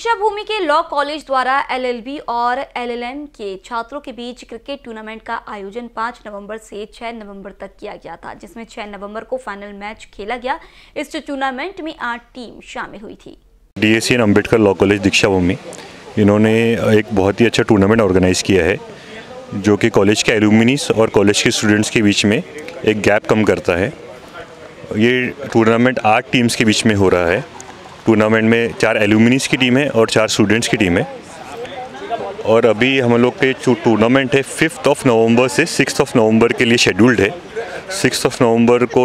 दीक्षा भूमि के law college द्वारा LLB और एलएलएम के छात्रों के बीच क्रिकेट टूर्नामेंट का आयोजन 5 नवंबर से 6 नवंबर तक किया गया था, जिसमें 6 नवंबर को फाइनल मैच खेला गया। इस टूर्नामेंट में आठ टीम शामिल हुई थी। D N Ambedkar law college Deeksha Bhoomi इन्होंने एक बहुत ही अच्छा टूर्नामेंट ऑर्गेनाइज़ किया है, जो कि कॉलेज के एलुमिनीस और कॉलेज के स्टूडेंट्स के बीच में एक गैप कम करता है। ये टूर्नामेंट आठ टीम्स के बीच में हो रहा है। टूर्नामेंट में चार एल्यूमिनीस की टीम है और चार स्टूडेंट्स की टीम है। और अभी हम लोग के जो टूर्नामेंट है फिफ्थ ऑफ़ नवंबर से सिक्स ऑफ़ नवंबर के लिए शेड्यूल्ड है। सिक्स ऑफ़ नवंबर को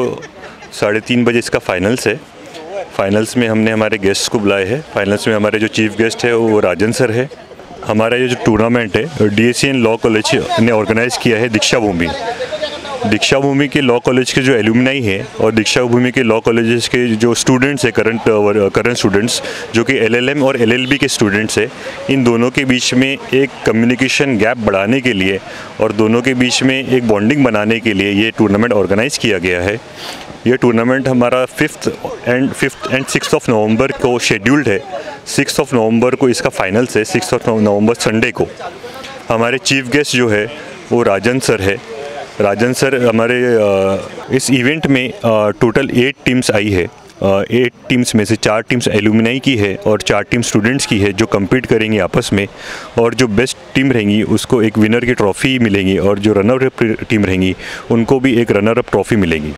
साढ़े तीन बजे इसका फाइनल्स है। फाइनल्स में हमने हमारे गेस्ट को बुलाए हैं। फाइनल्स में हमारे जो चीफ गेस्ट है वो राजन सर है। हमारा ये जो टूर्नामेंट है डी एस लॉ कॉलेज ने ऑर्गेनाइज़ किया है दीक्षा भूमि। दीक्षा भूमि के लॉ कॉलेज के जो एल्यूमिनाई हैं और दीक्षा भूमि के लॉ कॉलेज के जो स्टूडेंट्स हैं करंट करंट स्टूडेंट्स जो कि एलएलएम और एलएलबी के स्टूडेंट्स हैं, इन दोनों के बीच में एक कम्युनिकेशन गैप बढ़ाने के लिए और दोनों के बीच में एक बॉन्डिंग बनाने के लिए ये टूर्नामेंट ऑर्गेनाइज़ किया गया है। ये टूर्नामेंट हमारा fifth and fifth and six of November को शेड्यूल्ड है। सिक्स ऑफ़ नवंबर को इसका फाइनल्स है सिक्स ऑफ़ नवंबर संडे को। हमारे चीफ गेस्ट जो है, वो राजन सर है। राजन सर, हमारे इस इवेंट में टोटल एट टीम्स आई है। एट टीम्स में से चार टीम्स एलुमिनाई की है और चार टीम स्टूडेंट्स की है जो कम्पीट करेंगी आपस में और जो बेस्ट टीम रहेंगी, उसको एक विनर की ट्रॉफ़ी मिलेंगी और जो रनर टीम रहेंगी, उनको भी एक रनर अप ट्रॉफ़ी मिलेगी।